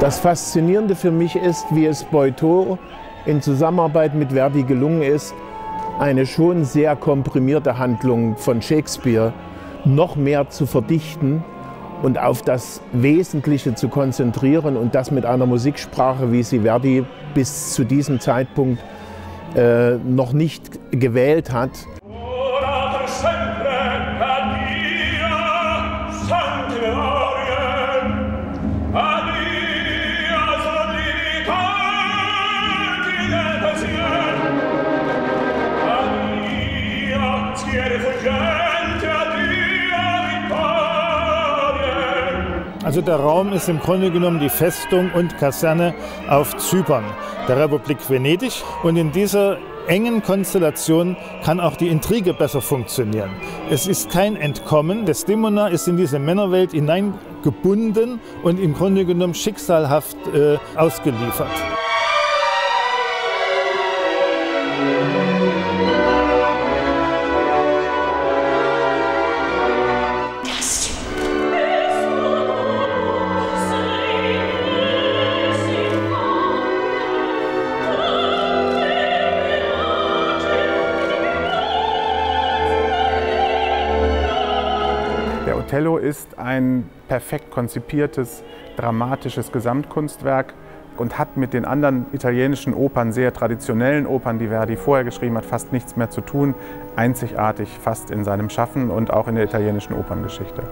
Das Faszinierende für mich ist, wie es Boiteau in Zusammenarbeit mit Verdi gelungen ist, eine schon sehr komprimierte Handlung von Shakespeare noch mehr zu verdichten und auf das Wesentliche zu konzentrieren und das mit einer Musiksprache, wie sie Verdi bis zu diesem Zeitpunkt äh, noch nicht gewählt hat. Also der Raum ist im Grunde genommen die Festung und Kaserne auf Zypern, der Republik Venedig. Und in dieser engen Konstellation kann auch die Intrige besser funktionieren. Es ist kein Entkommen. Desdemona ist in diese Männerwelt hineingebunden und im Grunde genommen schicksalhaft äh, ausgeliefert. Othello ist ein perfekt konzipiertes, dramatisches Gesamtkunstwerk und hat mit den anderen italienischen Opern, sehr traditionellen Opern, die Verdi vorher geschrieben hat, fast nichts mehr zu tun. Einzigartig fast in seinem Schaffen und auch in der italienischen Operngeschichte.